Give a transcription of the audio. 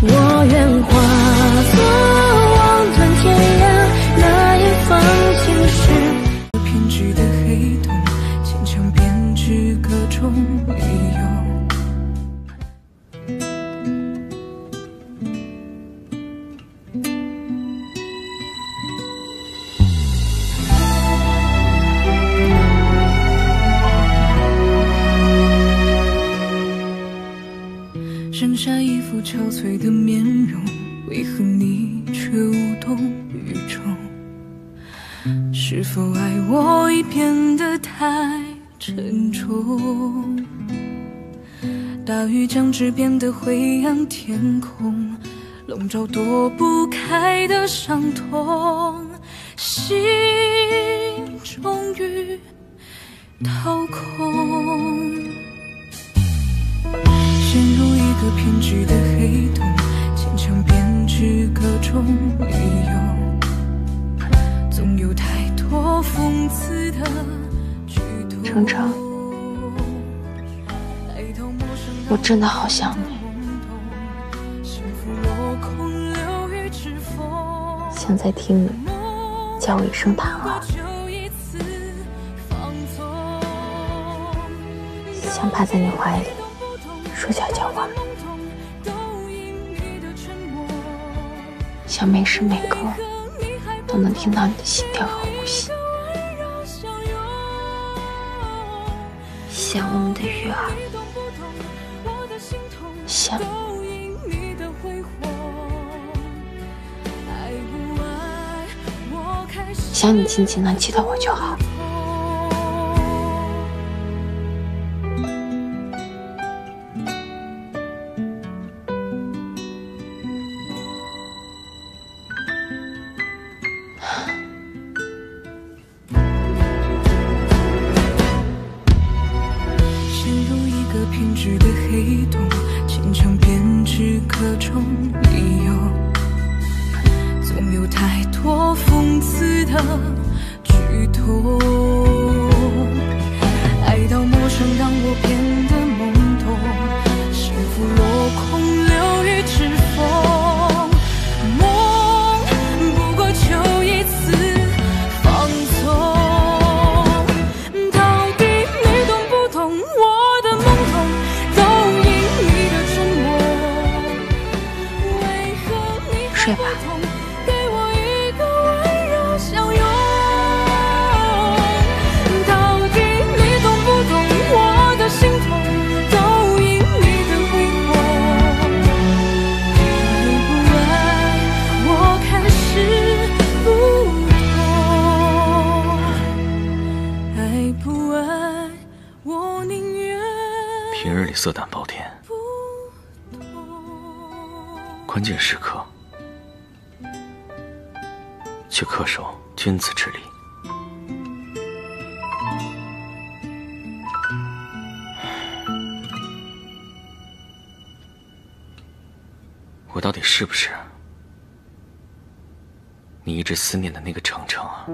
我愿剩下一副憔悴的面容，为何你却无动于衷？是否爱我已变得太沉重？大雨将至，变得灰暗天空，笼罩躲不开的伤痛，心终于掏空。个偏执的黑洞，牵强编织各种理由，总有太多讽刺的举动。程程，我真的好想你，想再听你叫我一声檀儿，想趴在你怀里说悄悄话，想每时每刻都能听到你的心跳和呼吸，想我们的鱼儿，想。想你紧紧能记得我就好。个偏执的黑洞，牵强编织各种理由，总有太多讽刺的举动。爱到陌生，让我变得宁愿平日里色胆包天，不懂。关键时刻去恪守君子之礼。我到底是不是你一直思念的那个程程啊？